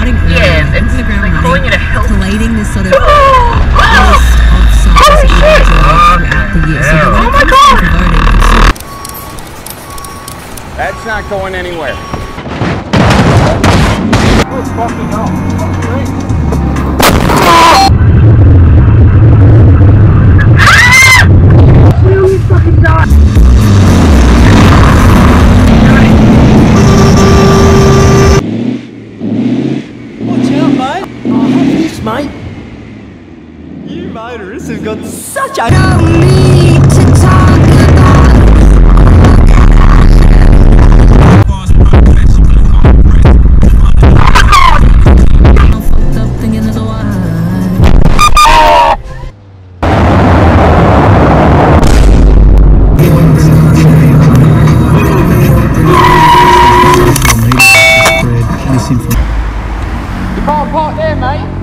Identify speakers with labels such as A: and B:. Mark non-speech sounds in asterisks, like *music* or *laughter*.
A: starting early,
B: Yeah,
A: hitting
B: it's
A: the ground
B: like
A: running,
B: calling it a health-
A: collating this sort of *gasps* list
B: Oh,
A: of songs that you
B: shit.
A: enjoy throughout the oh, year. So
B: hell.
A: when
B: Oh my God.
A: voting, it's
C: That's not going anywhere.
D: Watch this, mate. You motorists have got such a...
A: all fucked up thinking there's a lie.
C: You can't park there, mate.